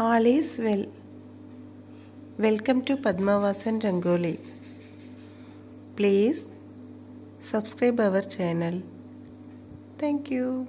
All is well. Welcome to Padmavasan Rangoli. Please subscribe our channel. Thank you.